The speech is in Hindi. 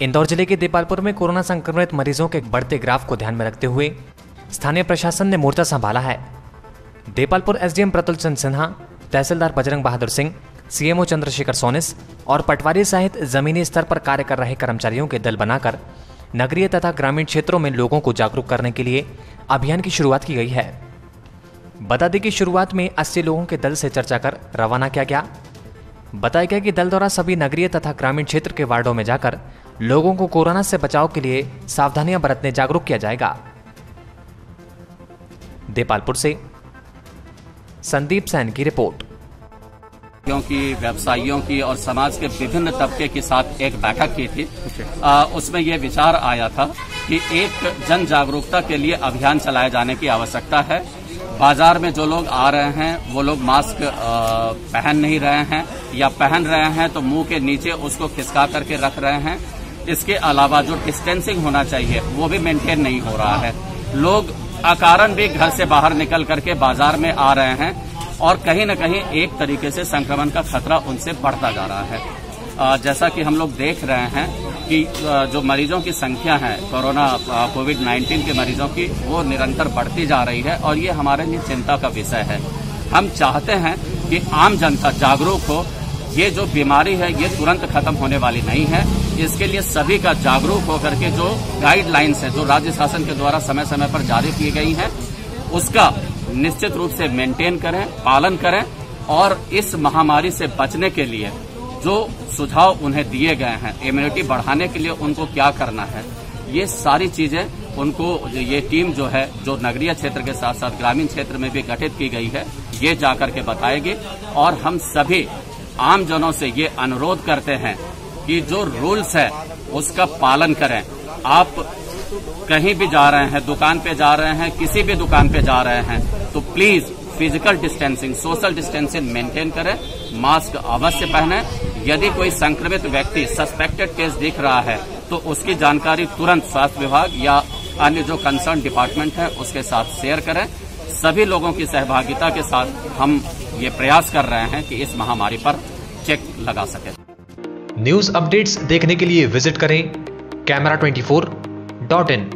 इंदौर ज़िले के देपालपुर में कोरोना संक्रमित मरीजों के बढ़ते ग्राफ को ध्यान में रखते हुए स्थानीय प्रशासन ने मोर्चा संभाला है। देपालपुर एसडीएम प्रतुल चंद सिन्हा, तहसीलदार बजरंग बहादुर सिंह, सीएमओ चंद्रशेखर सोनिस और पटवारी सहित जमीनी स्तर पर कार्य कर रहे कर्मचारियों के दल बनाकर नगरीय तथा ग्रामीण क्षेत्रों में लोगों को जागरूक करने के लिए अभियान की शुरुआत की गई है। बता दें कि शुरुआत में 80 लोगों के दल से चर्चा कर रवाना किया गया। बताया गया कि दल द्वारा सभी नगरीय तथा ग्रामीण क्षेत्र के वार्डों में जाकर लोगों को कोरोना से बचाव के लिए सावधानियाँ बरतने जागरूक किया जाएगा। देपालपुर से संदीप सैन की रिपोर्ट। की व्यवसायियों की और समाज के विभिन्न तबके के साथ एक बैठक की थी आ, उसमें यह विचार आया था कि एक जन जागरूकता के लिए अभियान चलाए जाने की आवश्यकता है। बाज़ार में जो लोग आ रहे हैं वो लोग मास्क पहन नहीं रहे हैं या पहन रहे हैं तो मुँह के नीचे उसको खिसका करके रख रहे हैं। इसके अलावा जो डिस्टेंसिंग होना चाहिए, वो भी मेंटेन नहीं हो रहा है। लोग अकारण भी घर से बाहर निकल करके बाज़ार में आ रहे हैं और कहीं न कहीं एक तरीके से संक्रमण का खतरा उनसे बढ़ता जा रहा है। जैसा कि हम लोग देख रहे हैं कि जो मरीजों की संख्या है, कोरोना कोविड 19 के मरीजों की, वो निरंतर बढ़ती जा रही है और ये हमारे लिए चिंता का विषय है। हम चाहते हैं कि आम जनता जागरूक हो ये जो बीमारी है, ये तुरंत खत्म होने वाली नहीं है। इसके लिए सभी का जागरूक होकर के जो गाइडलाइंस है, जो राज्य शासन के द्वारा समय समय पर जारी की गई है, उसका निश्चित रूप से मेंटेन करें, पालन करें और इस महामारी से बचने के लिए जो सुझाव उन्हें दिए गए हैं इम्यूनिटी बढ़ाने के लिए उनको क्या करना है, ये सारी चीज़ें उनको ये टीम जो है, जो नगरीय क्षेत्र के साथ साथ ग्रामीण क्षेत्र में भी गठित की गई है, ये जाकर के बताएगी और हम सभी आम जनों से ये अनुरोध करते हैं कि जो रूल्स है, उसका पालन करें। आप कहीं भी जा रहे हैं, दुकान पे जा रहे हैं, किसी भी दुकान पे जा रहे हैं तो please physical distancing social distancing maintain करें मास्क अवश्य पहने। यदि कोई संक्रमित व्यक्ति सस्पेक्टेड केस दिख रहा है तो उसकी जानकारी तुरंत स्वास्थ्य विभाग या अन्य जो कंसर्न डिपार्टमेंट है, उसके साथ शेयर करें। सभी लोगों की सहभागिता के साथ हम ये प्रयास कर रहे हैं कि इस महामारी पर चेक लगा सके। न्यूज़ अपडेट्स देखने के लिए विज़िट करें camera twenty four dot in.